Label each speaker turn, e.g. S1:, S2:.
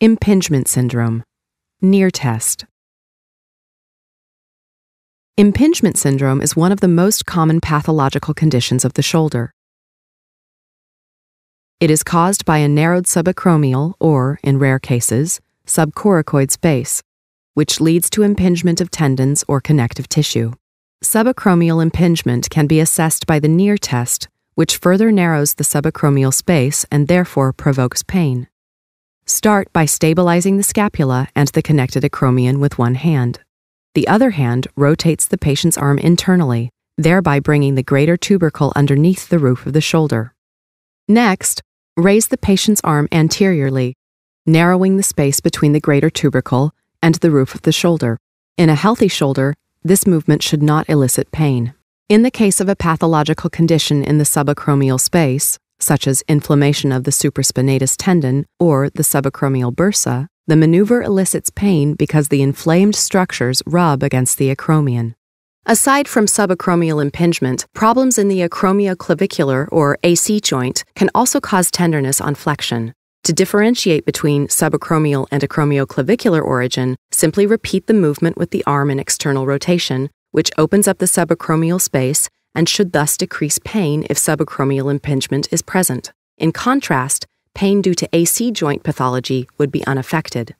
S1: Impingement syndrome. Neer test. Impingement syndrome is one of the most common pathological conditions of the shoulder. It is caused by a narrowed subacromial or, in rare cases, subcoracoid space, which leads to impingement of tendons or connective tissue. Subacromial impingement can be assessed by the Neer test, which further narrows the subacromial space and therefore provokes pain. Start by stabilizing the scapula and the connected acromion with one hand. The other hand rotates the patient's arm internally, thereby bringing the greater tubercle underneath the roof of the shoulder. Next, raise the patient's arm anteriorly, narrowing the space between the greater tubercle and the roof of the shoulder. In a healthy shoulder, this movement should not elicit pain. In the case of a pathological condition in the subacromial space, such as inflammation of the supraspinatus tendon or the subacromial bursa, the maneuver elicits pain because the inflamed structures rub against the acromion. Aside from subacromial impingement, problems in the acromioclavicular or AC joint can also cause tenderness on flexion. To differentiate between subacromial and acromioclavicular origin, simply repeat the movement with the arm in external rotation, which opens up the subacromial space and should thus decrease pain if subacromial impingement is present. In contrast, pain due to AC joint pathology would be unaffected.